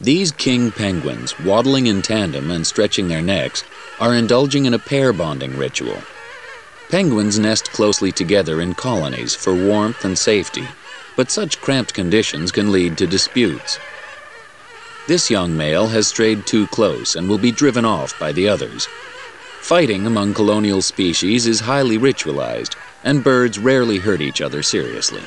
These king penguins, waddling in tandem and stretching their necks, are indulging in a pair bonding ritual. Penguins nest closely together in colonies for warmth and safety, but such cramped conditions can lead to disputes. This young male has strayed too close and will be driven off by the others. Fighting among colonial species is highly ritualized, and birds rarely hurt each other seriously.